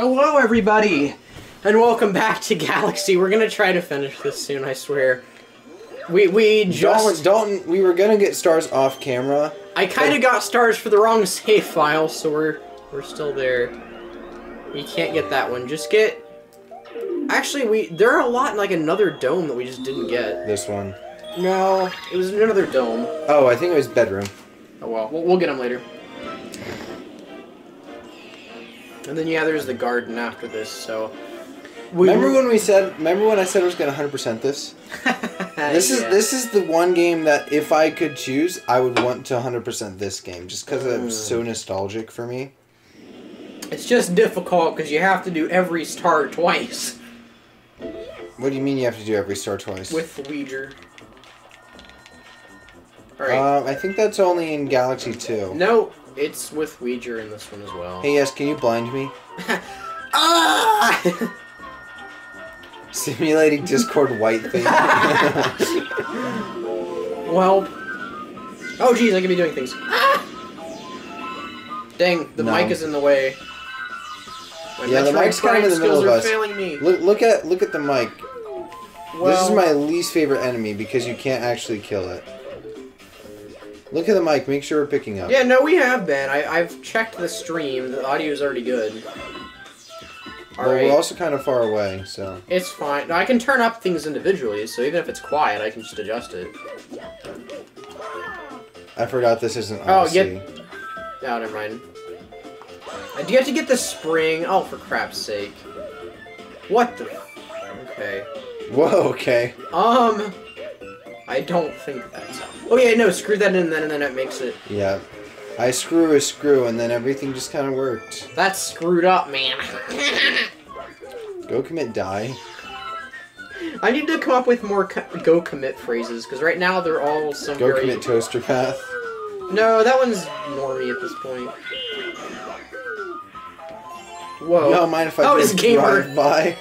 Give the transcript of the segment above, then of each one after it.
Hello, everybody, and welcome back to Galaxy. We're gonna try to finish this soon, I swear. We we just Dalton, Dalton, we were gonna get stars off camera. I kind of got stars for the wrong save file, so we're we're still there. We can't get that one. Just get. Actually, we there are a lot in like another dome that we just didn't get. This one. No, it was in another dome. Oh, I think it was bedroom. Oh well, we'll, we'll get them later. And then yeah, there's the garden after this. So. We, remember when we said? Remember when I said I was gonna 100% this? This is Yeah. this is the one game that if I could choose, I would want to 100% this game, just because Mm. so nostalgic for me. It's just difficult because you have to do every star twice What do you mean you have to do every star twice? with the Luigi. Alright. Um, I think that's only in Galaxy 2. no, it's with Luigi in this one as well. Hey, yes, can you blind me? Ah! Simulating Discord white thing. well. Oh, jeez, I could be doing things. Ah! Dang, the No. mic is in the way. My Yeah, the mic's kind of in the middle of us. failing me. look, look at look at the mic. this is my least favorite enemy because you can't actually kill it. Look at the mic. Make sure we're picking up. Yeah, no, we have been. I, I've checked the stream. The audio is already good. But Alright. we're also kind of far away, so. It's fine. No, I can turn up things individually, so even if it's quiet, I can just adjust it. I forgot this isn't Oh, Odyssey. get- Oh, never mind. Uh, Do you have to get the spring? Oh, for crap's sake. What the... Okay. Whoa, okay. Um... I don't think that's... Oh yeah, no, screw that in then and then it makes it... Yeah. I screw a screw and then everything just kind of worked. That's screwed up, man. Go commit die. I need to come up with more co go commit phrases, because right now they're all some Go very... commit toaster path. No, that one's normie at this point. Whoa. Don't mind if I Oh, just gamer. drive by?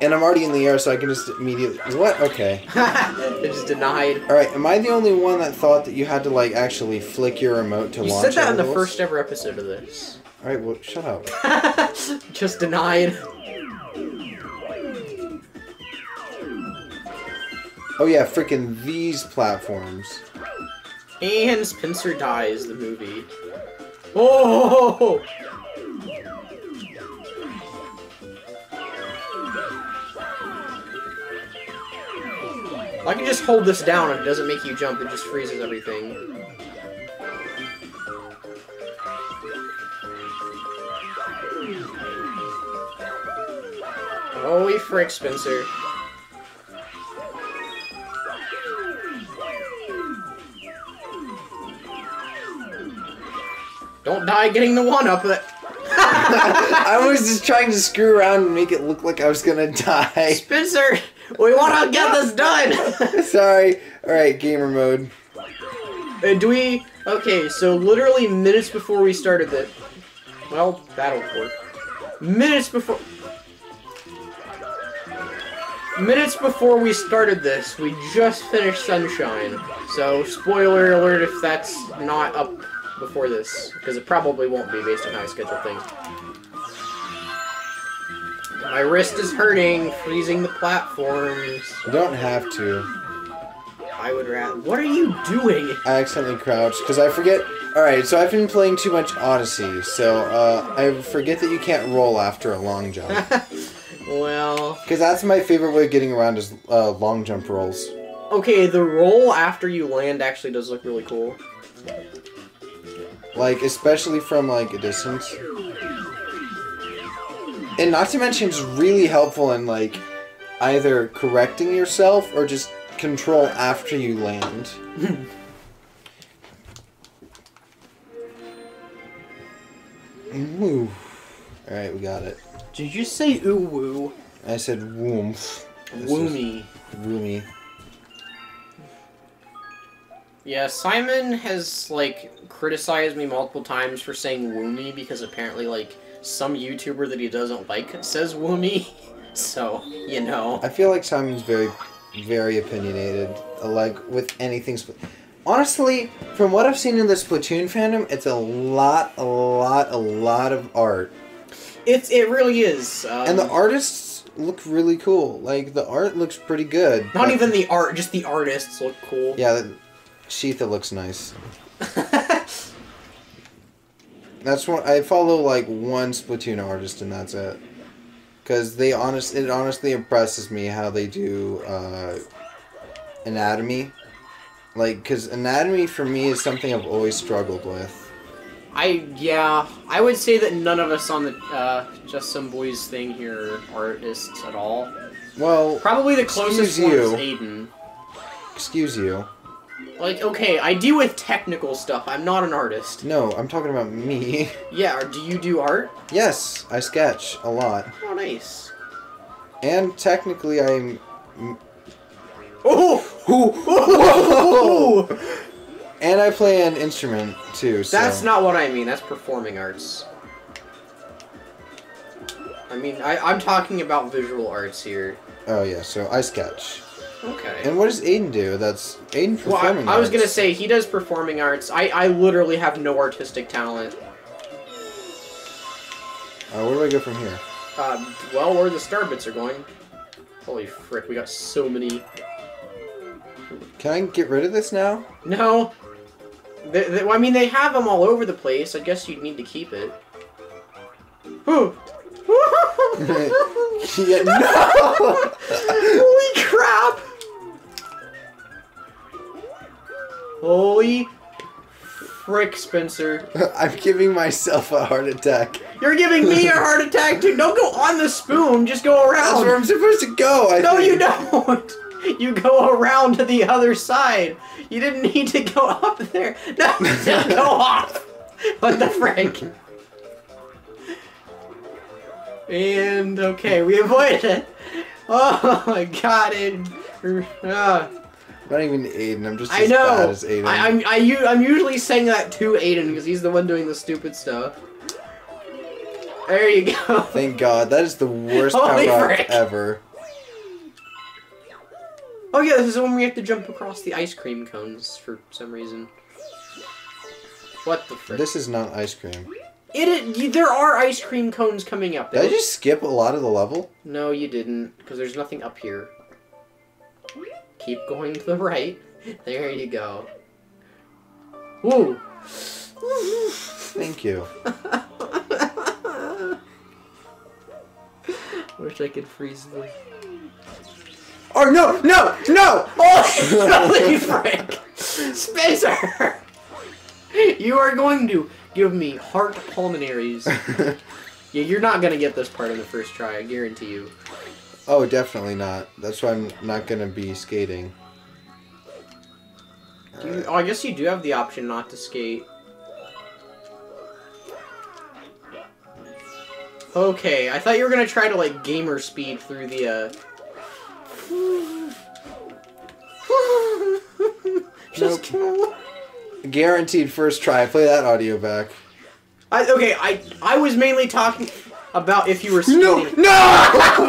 And I'm already in the air, so I can just immediately. What? Okay. it just denied. All right. Am I the only one that thought that you had to like actually flick your remote to You launch? You said that in the first ever episode of this. All right. Well, shut up. just denied. Oh yeah, freaking these platforms. And Spencer dies, the movie. Oh! I can just hold this down and it doesn't make you jump, it just freezes everything. Holy frick, Spencer. Don't die getting the one up. I was just trying to screw around and make it look like I was gonna die. Spencer, we want to get this done. Sorry. All right, gamer mode. Uh, do we? Okay, so literally minutes before we started the, well, battle port. Minutes before. Minutes before we started this, we just finished Sunshine. So, spoiler alert if that's not up before this, because it probably won't be based on how I schedule things. My wrist is hurting, freezing the platforms. You don't have to. I would rather. What are you doing? I accidentally crouched because I forget. All right, so I've been playing too much Odyssey, so uh, I forget that you can't roll after a long jump. well, Because that's my favorite way of getting around is uh, long jump rolls. okay, the roll after you land actually does look really cool. Like especially from like a distance. And not to mention, it's really helpful in like either correcting yourself or just control after you land. Ooh. All right, we got it. Did you say ooh woo? I said woomph. This Woo. Woomy. Yeah, Simon has like criticized me multiple times for saying woomy because apparently like some YouTuber that he doesn't like says woomy. So, you know. I feel like Simon's very, very opinionated. Like with anything. Honestly, from what I've seen in the Splatoon fandom, it's a lot, a lot, a lot of art. It's it really is. Um, and the artists look really cool. Like the art looks pretty good. not even the art, just the artists look cool. Yeah, the- Sheetha looks nice. That's what I follow. Like one Splatoon artist, and that's it. Because they honest, it honestly impresses me how they do uh, anatomy. Like, because anatomy for me is something I've always struggled with. I yeah, I would say that none of us on the uh, just some boys thing here are artists at all. Well, Probably the closest one is you. Aiden. excuse you. Like, okay, I deal with technical stuff. I'm not an artist. No, I'm talking about me. Yeah, do you do art? yes, I sketch a lot, Oh, nice. and technically I'm. Oh, Whoa! And I play an instrument too. So. That's not what I mean. That's performing arts. I mean, I, I'm talking about visual arts here. Oh yeah, so I sketch. Okay. And what does Aiden do? That's Aiden well, performing. I, I was gonna say he does performing arts. I, I literally have no artistic talent. Uh, where do I go from here? Uh, well, where the star bits are going. Holy frick, we got so many. Can I get rid of this now? No. They, they, well, I mean, they have them all over the place. I guess you'd need to keep it. Ooh. yeah, no. Holy crap! Holy frick, Spencer. I'm giving myself a heart attack. You're giving me a heart attack, too. Don't go on the spoon, just go That's where. I'm supposed to go. I No, think. you don't. You go around to the other side. You didn't need to go up there. No, just go off. What the frick? And okay, we avoided it. Oh my god, it. Uh, Not even Aiden. I'm just I as bad know. as Aiden. I, I'm I, u- I'm usually saying that to Aiden because he's the one doing the stupid stuff. There you go. Thank God. That is the worst power ever. Oh yeah, this is when we have to jump across the ice cream cones for some reason. What the frick? This is not ice cream. It, it there are ice cream cones coming up. Did I just skip a lot of the level? No, you didn't, because there's nothing up here. Keep going to the right. There you go. Woo. Thank you. Wish I could freeze the. Oh no! No! No! Oh, holy frick! Spencer! You are going to give me heart pulmonaries. Yeah, you're not gonna get this part in the first try, I guarantee you. Oh, definitely not. That's why I'm not gonna be skating. You- oh, I guess you do have the option not to skate. Okay, I thought you were gonna try to like gamer speed through the uh. Just Guaranteed first try. Play that audio back. I, okay, I I was mainly talking about if you were skating. No! No!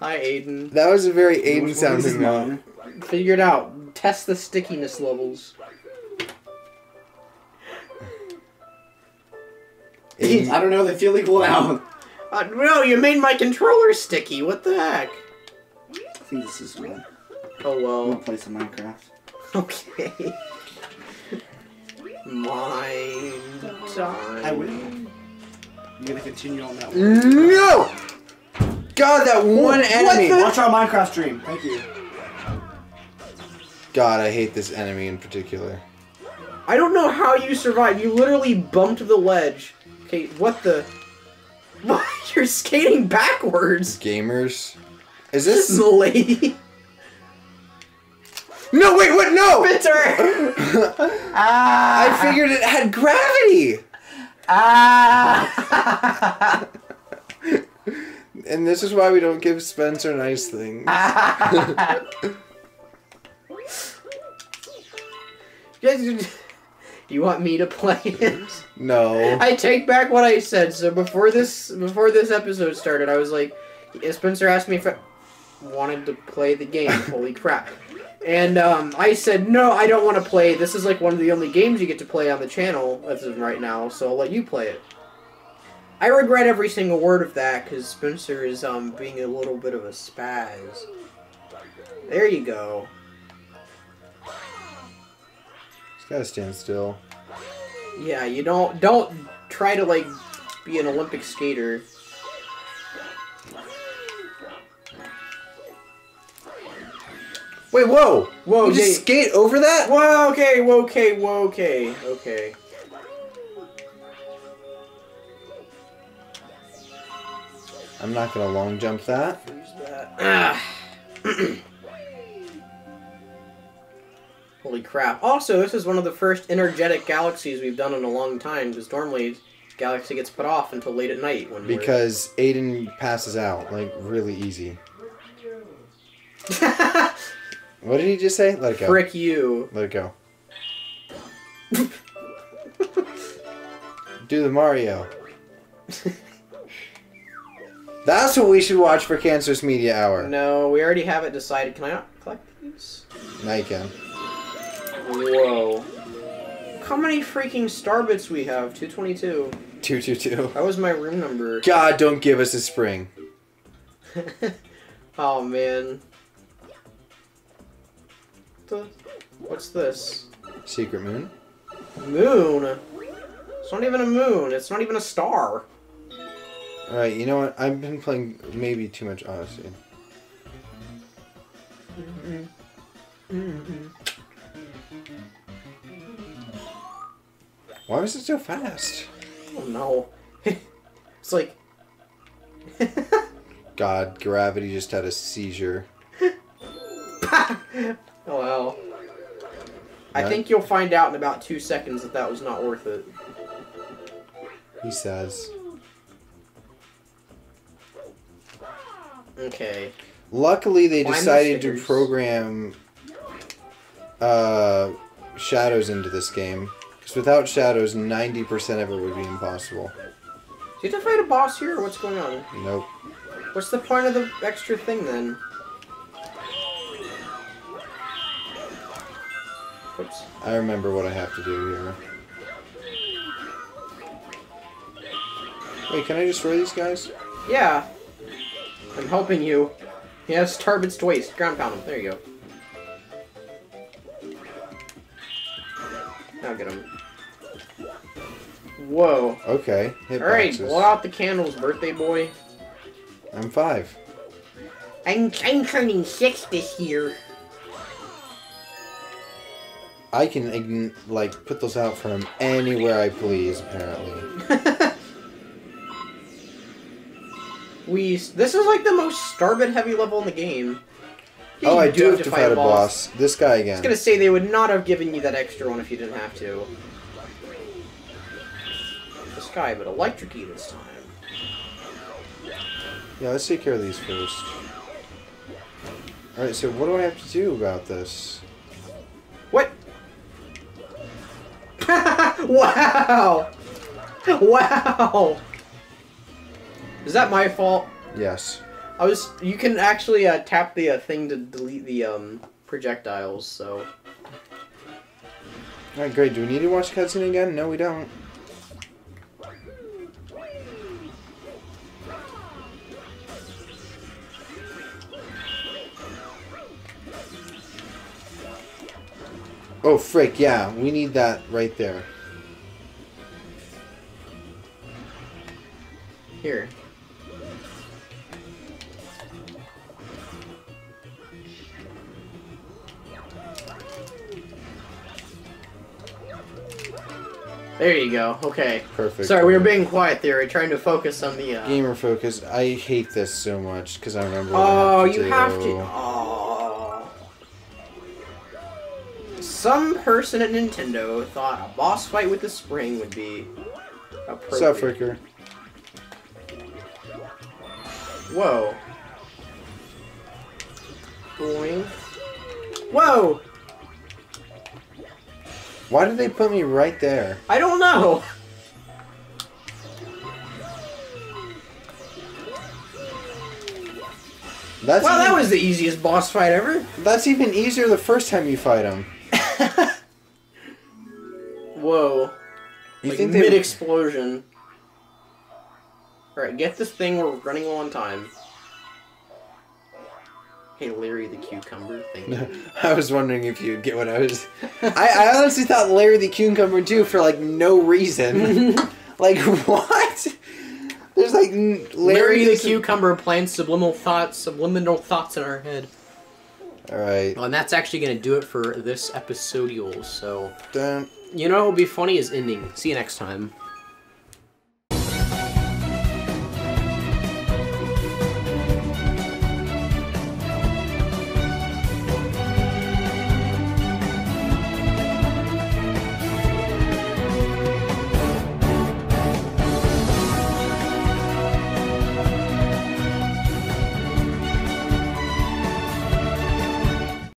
Hi, Aiden. that was a very Aiden Which one is sounding mine? one. Figure it out. Test the stickiness levels. Aiden, I don't know. They feel equal now. Uh, no, you made my controller sticky. What the heck? I think this is one. Oh I'm well. gonna play some Minecraft. Okay. Mine time. I will. You gonna continue on that one? no! God, that one enemy! Watch our Minecraft stream. Thank you. God, I hate this enemy in particular. I don't know how you survived. You literally bumped the ledge. Okay, what the? What? You're skating backwards. Gamers. Is This this? lady. No, wait, what? No! Bitter. I ah. figured it had gravity! Ah. And this is why we don't give Spencer nice things. you want me to play it? No. I take back what I said. So before this before this episode started, I was like, Spencer asked me if I wanted to play the game. Holy crap! And um, I said, no, I don't want to play. This is like one of the only games you get to play on the channel as of right now, so I'll let you play it. I regret every single word of that because Spencer is um being a little bit of a spaz. There you go. Just gotta stand still. Yeah, you don't don't try to like be an Olympic skater. Wait, whoa! Whoa, you just skate over that? Whoa, okay, whoa, okay, whoa, okay, okay. I'm not gonna long jump that. That? Ah. Holy crap. Also, this is one of the first energetic galaxies we've done in a long time, because normally Galaxy gets put off until late at night when Because Aiden passes out, like, really easy. we're... What did he just say? Let it go. Frick you. Let it go. Do the Mario. That's what we should watch for Cancerous Media Hour. No, we already have it decided. Can I not collect these? Now you can. Whoa. How many freaking starbits we have? 222. 222. That was my room number. God, don't give us a spring. oh man. The, what's this? Secret Moon. Moon? It's not even a moon. It's not even a star. Alright, you know what? I've been playing maybe too much Odyssey. Why was it so fast? Oh no. it's like. God, gravity just had a seizure. I think you'll find out in about two seconds that that was not worth it. He says. Okay. Luckily, they Climb the decided to program uh, shadows into this game. Because without shadows, 90% of it would be impossible. Do you have to fight a boss here, or what's going on? Nope. What's the point of the extra thing then? Oops. I remember what I have to do here. Wait, can I destroy these guys? Yeah. I'm helping you. Yes, Tarbits to waste. Ground pound him. There you go. Now get him. Whoa. Okay, Alright, blow out the candles, birthday boy. I'm five. I'm, I'm turning six this year. I can, like, put those out from anywhere I please, apparently. we. This is like the most Starbit heavy level in the game. Yeah, oh, I do have to fight a boss. This guy again. I was gonna say they would not have given you that extra one if you didn't have to. This guy, but electricy this time. Yeah, let's take care of these first. Alright, so what do I have to do about this? wow! Wow! Is that my fault? Yes. I was. You can actually uh, tap the uh, thing to delete the um, projectiles. So Alright, great. Do we need to watch the cutscene again? No, we don't. Oh, frick, yeah. We need that right there. here. There you go. Okay. Perfect. Sorry, we were being quiet there, trying to focus on the. Uh... Gamer focus. I hate this so much because I remember. Oh, you have to. Oh. Some person at Nintendo thought a boss fight with the spring would be What's up, appropriate. Fricker? Whoa. Boing. Whoa! Why did they put me right there? I don't know. That's Wow, that was the easiest boss fight ever. that's even easier the first time you fight him. Whoa. You like think mid explosion. Alright, get this thing, we're running low on time. Hey Larry the cucumber, thank you. I was wondering if you'd get what I was. I, I honestly thought Larry the Cucumber too for like no reason. like what? There's like n- Larry the is- cucumber plants subliminal thoughts, subliminal thoughts in our head. All right. Well, and that's actually gonna do it for this episodial. So, Dun. you know what would be funny is ending. See you next time.